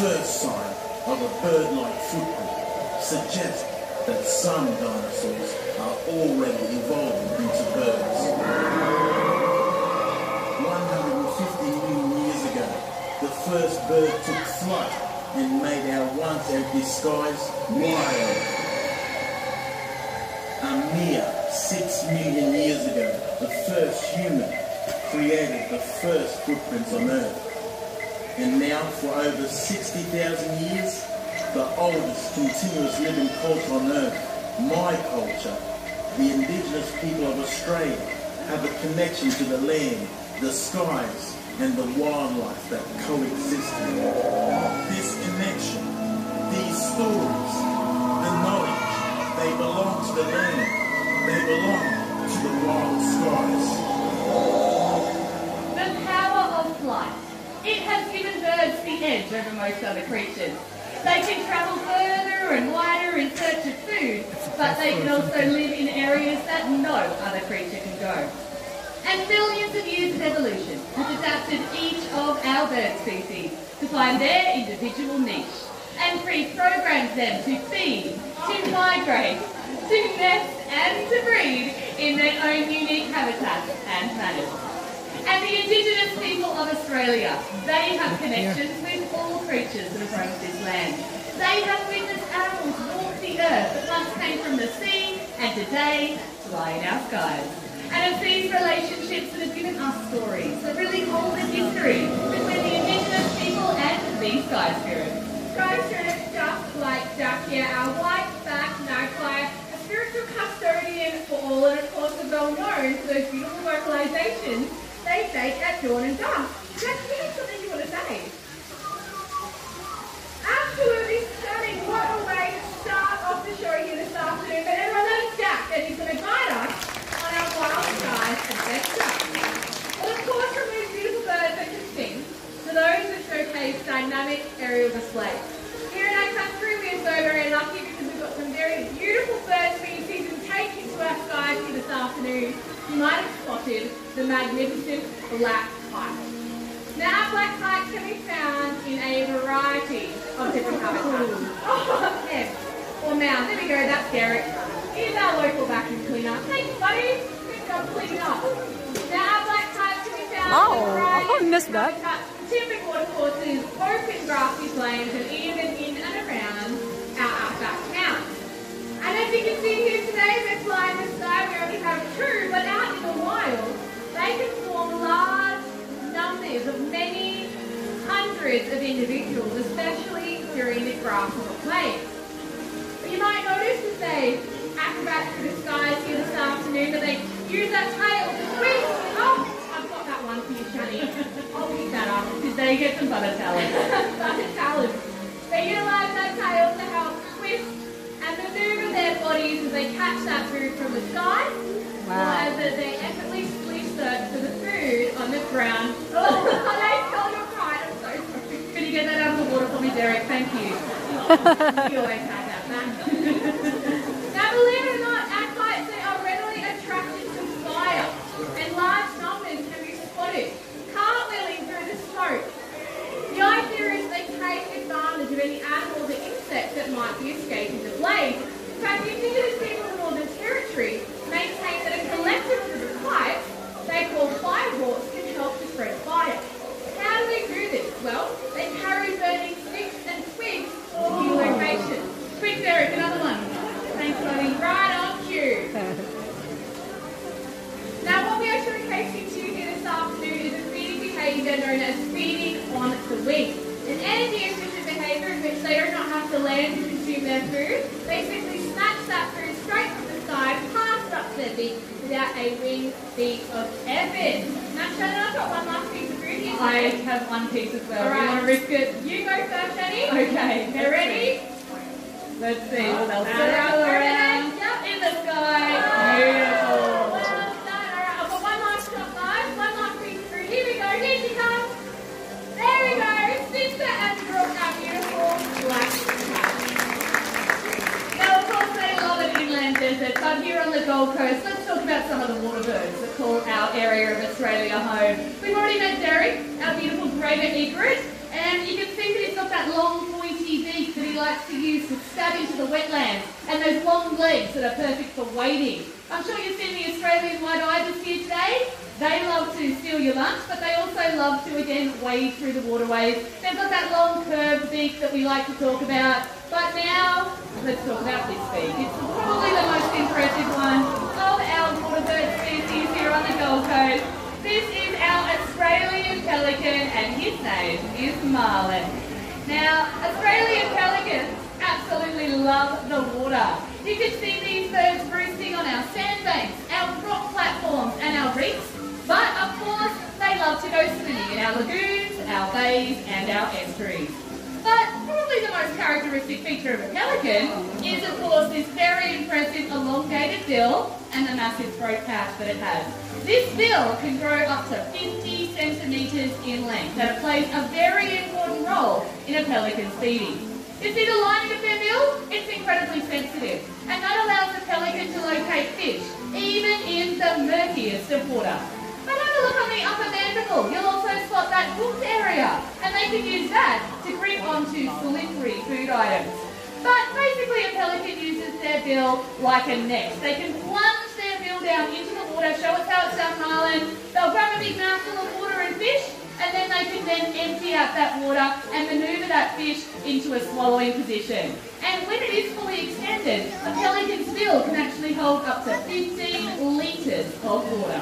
first sign of a bird-like footprint suggests that some dinosaurs are already evolving into birds. 150 million years ago, the first bird took flight and made our once empty skies wild. A mere six million years ago, the first human created the first footprints on Earth. And now, for over 60,000 years, the oldest continuous living culture on Earth, my culture, the indigenous people of Australia, have a connection to the land, the skies, and the wildlife that coexist here. This connection, these stories, the knowledge, they belong to the land, they belong to the wild skies. The power of flight. It has given birds the edge over most other creatures. They can travel further and wider in search of food, but they can also live in areas that no other creature can go. And billions of years of evolution has adapted each of our bird species to find their individual niche and pre-programs them to feed, to migrate, to nest and to breed in their own unique habitats and planets. And the Indigenous people of Australia, they have connections with all creatures that have roamed this land. They have witnessed animals walk the earth that once came from the sea and today fly in our skies. And it's these relationships that have given us stories that really hold the history between the Indigenous people and these sky spirits. Sky spirits just like here, our white-backed magpie, a spiritual custodian for all, and of course well known for those beautiful vocalizations make at dawn and. Jack, do you something you want to say? Absolutely stunning. What a way to start off the show here this afternoon. But everyone, is Jack, and he's going to guide us on our wild skies adventure. Well, of course, from these beautiful birds that can sing to those that showcase dynamic aerial displays. Here in our country, we are so very lucky because we've got some very beautiful bird species and take into our skies here this afternoon. You might have spotted the magnificent black kite. Now, black kites can be found in a variety of different habitats. Oh, yes. Or mound. There we go, that's Derek. He's our local vacuum cleaner. Thanks, buddy. Good job cleaning up. Now, black kites can be found Oh, in a oh, variety I of missed that. habitats, Typical watercourses, open grassy plains, and even in and around our outback towns. And as you can see here today, they're flying the grass on the plains. But you might notice as they acrobat through the skies here this afternoon that they use that tail to twist. Oh, I've got that one for you, Shani. I'll pick that up. because they get some butter talent? Butter talent. They utilize that tail to help twist and maneuver their bodies as they catch that food from the sky, Wow. or as they effortlessly search for the food on the ground. Oh, now, believe it or not, are readily attracted to fire, and large numbers can be spotted cartwheeling through the smoke. The idea is they take advantage of any animals or insects that might be escaping the blaze. In fact, the indigenous the Northern Territory maintain that a collective of kites they call firehawks can help to spread fire. How do they do this? Well, They love to steal your lunch, but they also love to, again, wade through the waterways. They've got that long curved beak that we like to talk about. But now, let's talk about this beak. It's probably the most impressive one of our water bird species here on the Gold Coast. This is our Australian pelican, and his name is Marlin. Now, Australian pelicans absolutely love the water. You can see these birds roosting on our sandbanks, our rock platforms, and our reefs. But of course, they love to go swimming in our lagoons, our bays, and our estuaries. But probably the most characteristic feature of a pelican is, of course, this very impressive elongated bill and the massive throat pouch that it has. This bill can grow up to 50 centimetres in length, and it plays a very important role in a pelican's feeding. You see the lining of their bill? It's incredibly sensitive, and that allows the pelican to locate fish, even in the murkiest of water. Look on the upper mandible. You'll also spot that hooked area, and they can use that to grip onto slippery food items. But basically a pelican uses their bill like a net. They can plunge their bill down into the water, show us how it's done, Marlin. They'll grab a big mouthful of water and fish, and then they can then empty out that water and manoeuvre that fish into a swallowing position. And when it is fully extended, a pelican's bill can actually hold up to 15 litres of water.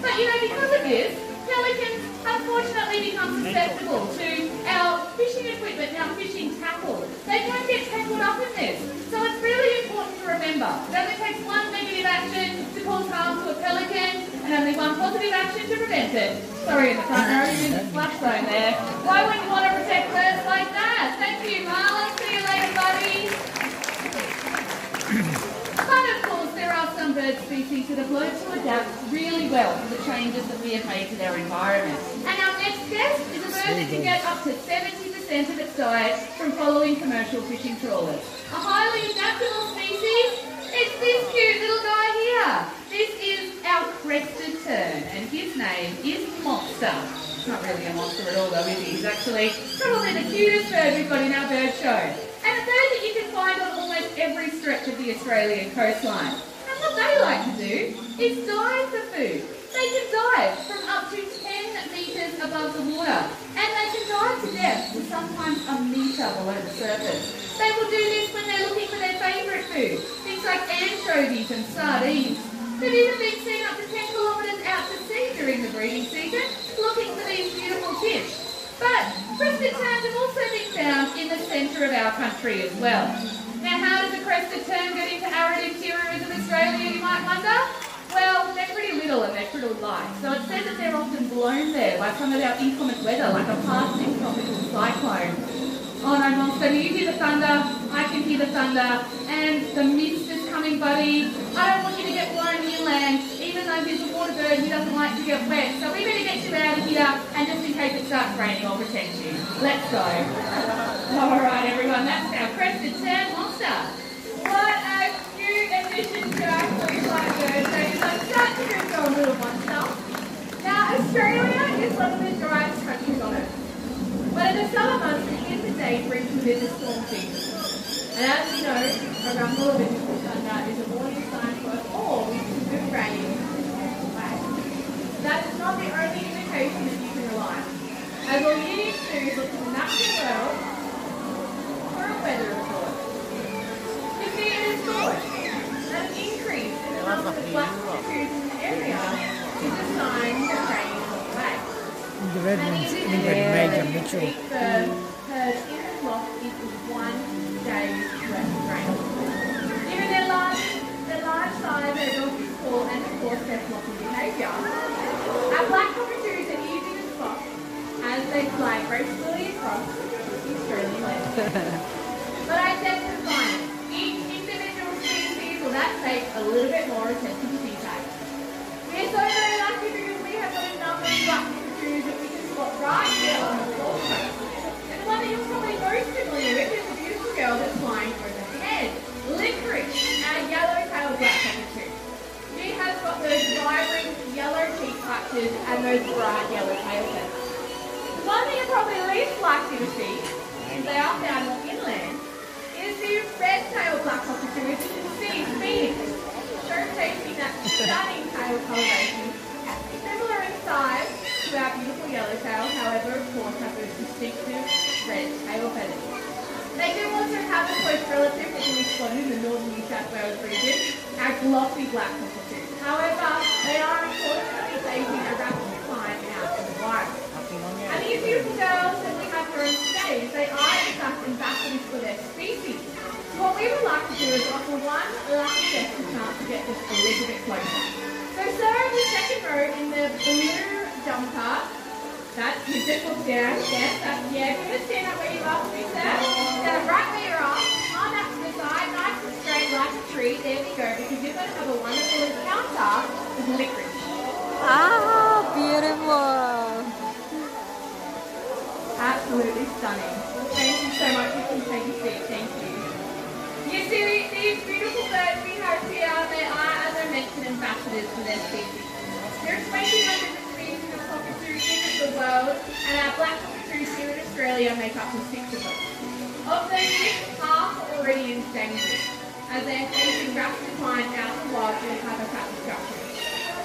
But you know, because of this, pelicans unfortunately become susceptible to our fishing equipment and our fishing tackle. They can get tangled up in this. So it's really important to remember it only takes one negative action to cause harm to a pelican and only one positive action to prevent it. Sorry in the front row, you didn't splash zone there. Why wouldn't you want to protect birds like that? Thank you, Marlin. See you later, buddy. But of course, bird species that have learned to adapt really well to the changes that we have made to their environment. And our next guest is a bird that can get up to 70% of its diet from following commercial fishing trawlers. A highly adaptable species. It's this cute little guy here. This is our crested tern, and his name is Monster. He's not really a monster at all, though, is he? He's actually probably the cutest bird we've got in our bird show. And a bird that you can find on almost every stretch of the Australian coastline. What they like to do is dive for food. They can dive from up to 10 metres above the water. And they can dive to depths of sometimes a metre below the surface. They will do this when they're looking for their favourite food. Things like anchovies and sardines. They've even been seen up to 10 kilometres out to sea during the breeding season, looking for these beautiful fish. But crested terns have also been found in the centre of our country as well. Now, how does a crested tern get into arid interiors of Australia, you might wonder? Well, they're pretty little and they're pretty light, so it's said that they're often blown there by some of our inclement weather, like a passing tropical cyclone. Oh no, Monster, you hear the thunder, I can hear the thunder, and the mist is coming, buddy. I don't want you to get blown inland, even though he's a water bird, he doesn't like to get wet. So we better get you out of here, and just in case it starts raining, I'll protect you. Let's go. Alright everyone, that's our crested tern monster. What a cute addition to our Queensland bird days. I'm such a good girl, little monster. Now, Australia is one of the driest countries on earth. But in the summer months, the heat of the day brings within the storm season. And as you know, a rumble of winter thunder is a warning sign for us all to good rain That is not the only indication that you can rely on. As all you need to do is look to the natural world day's worth of rain. Given their large, their large size, their call, and of course their flocking behaviour, our black cockatoos are easy to spot as they fly gracefully across the Australian land. but I said to the client, each individual species will that take a little bit more attention bright yellow tail feathers. The one that you're probably least likely to see, since they are found more inland, is the red-tailed black cockatoo, as you can see, feeding, showcasing that stunning tail coloration. Similar in size to our beautiful yellowtail, however, of course, have those distinctive red tail feathers. They do also have a close relative that can be spotted in the northern New South Wales region, our glossy black cockatoo. However, they are unfortunately facing a rapid decline out in the wild. And these beautiful girls that we have here they are in fact ambassadors for their species. So what we would like to do is offer one last guest chance to get just a little bit closer. So sir, in the second row in the blue jumper, that's you just look down, yes, that's yeah, give us stand up where you are, please sir. Stand up right where you are, arm out to the side, nice and straight like a tree, there we go, because you're going to have a wonderful encounter with licorice. Ambassadors for their species. There are 2,000 different species of cockatoos in the world, and our black cockatoos here in Australia make up to six of them. Of those six, half are already endangered, as they are facing rapid decline out of the wild due habitat destruction.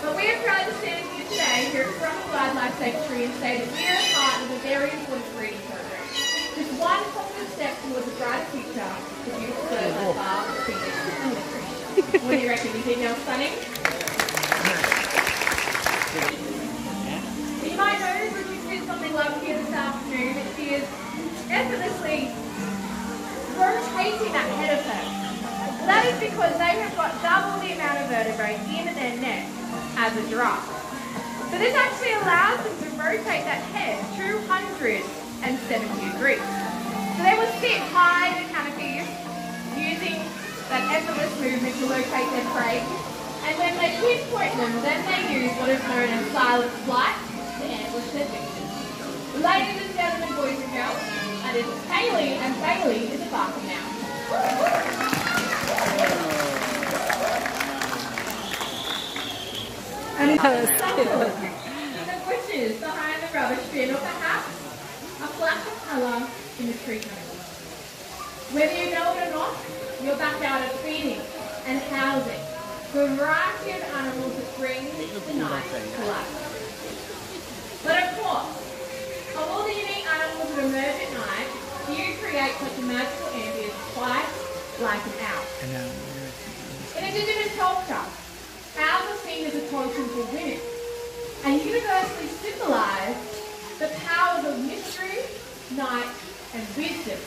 But we are proud to stand here today here at Currumbin Wildlife Sanctuary and say that we are a part of a very important breeding program. Just one positive step towards a brighter future for beautiful birds like Barb. What do you reckon? You think they're stunning? You might notice you see something like here this afternoon that she is effortlessly rotating that head of hers. That is because they have got double the amount of vertebrae in their neck as a giraffe. So this actually allows them to rotate that head 270 degrees. So they will sit high in the canopy using that effortless movement to locate their prey. And when they pinpoint them, then they use what is known as silent flight to ambush their victims. Ladies and gentlemen, boys and girls, that is Haley, and Bailey is a barking now. And it's in the bushes behind the rubbish bin or perhaps a flash of colour in the tree. Whether you know it or not, you're back out at feeding and housing a variety of animals that bring the night to life. But of course, of all the unique animals that emerge at night, you create such a magical ambience quite like an owl. In Indigenous culture, owls are seen as a totem for women and universally symbolise the powers of mystery, night and wisdom.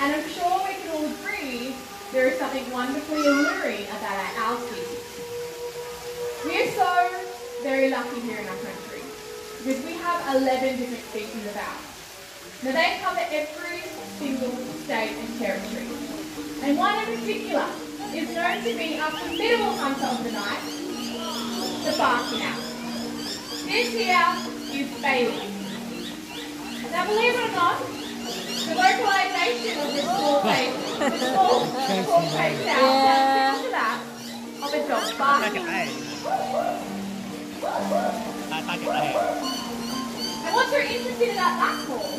And I'm sure we can all agree there is something wonderfully alluring about our owl species. We are so very lucky here in our country because we have 11 different species of owls. Now they cover every single state and territory. And one in particular is known to be a formidable hunter of the night, the barking owl. This here is Bailey. Now believe it or not, the localization of this small face, this small, small face owl, Yeah. sounds similar to that of a dog ตั้ง barking. แต่ตั้งแต่ And what's so interesting about that call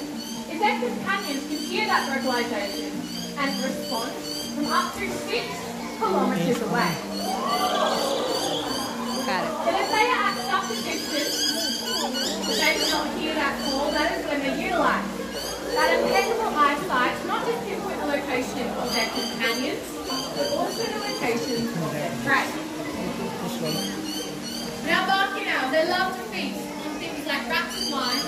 is their companions can hear that vocalization and respond from up to six kilometres away. Got it. And if they are at such a distance that they cannot hear that call, that is when they utilise that impeccable eyesight not just pinpoint the location of their companions, but also the location of their prey. Now barking owls, they love to feast on things like rats and mice,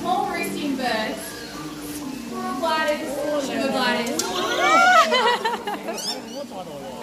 small roosting birds, gliders, sugar gliders.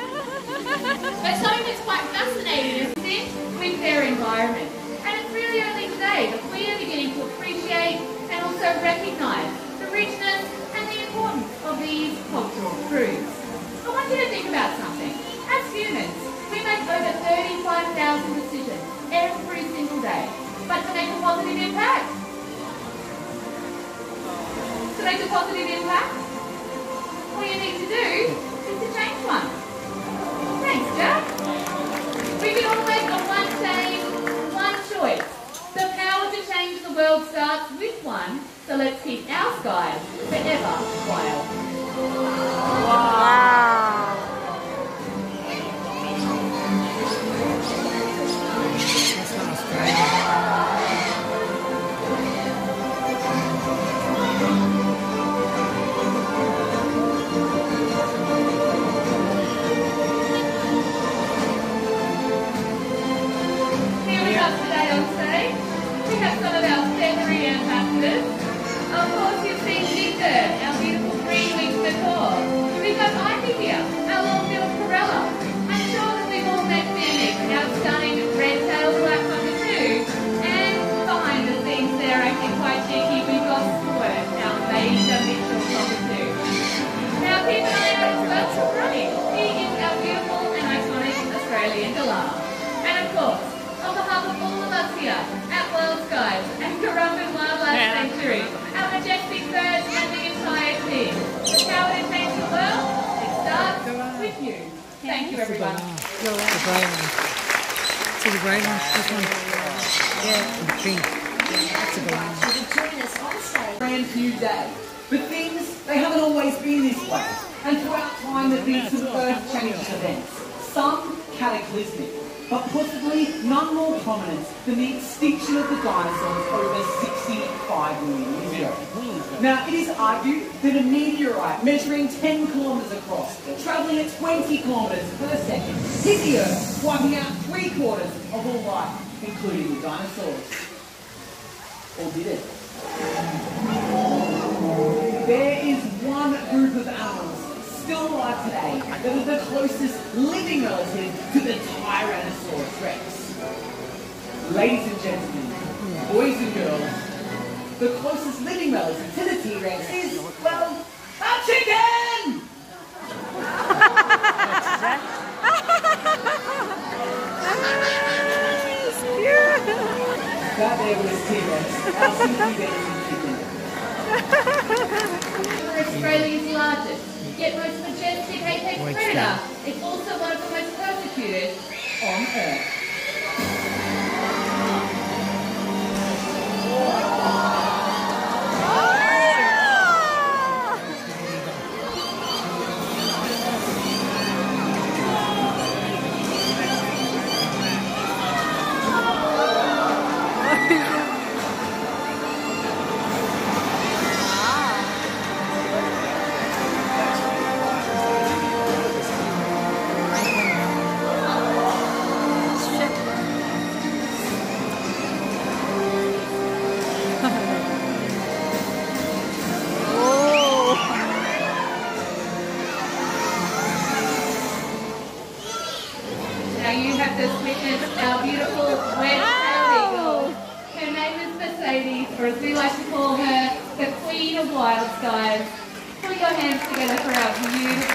So let's keep our skies forever wild. Wow. Here we have today on stage, we have some of our feathery ambassadors. Of course you've seen Victor, our beautiful green-winged macaw, here, our long-billed. I'm sure that we've all met our stunning red-tailed black cockatoo, and behind the scenes quite cheeky, we've got our cockatoo. Now. He is our beautiful and iconic Australian galah. And of course, on behalf of all of us here at and Wildlife yeah. Sanctuary, Thank you everyone. The one. See the one? This one? Yeah. The pink. That's a one. brand new day. But things, they haven't always been this way. And throughout time there've been some earth-changing events. Some cataclysmic, but possibly none more prominent than the extinction of the dinosaurs over 65 million years ago. Now, it is argued that a meteorite measuring 10 kilometres across, travelling at 20 kilometres per second, hit the Earth, wiping out three quarters of all life, including the dinosaurs. Or did it? There is one group of animals still alive today that are the closest living relative to the Tyrannosaurus Rex. Ladies and gentlemen, boys and girls, the closest living relative to the T-Rex is, well, a chicken! That there was T-Rex, our simply dancing chicken. Australia's largest, yet most majestic apex predator. It's also one of the most persecuted on Earth.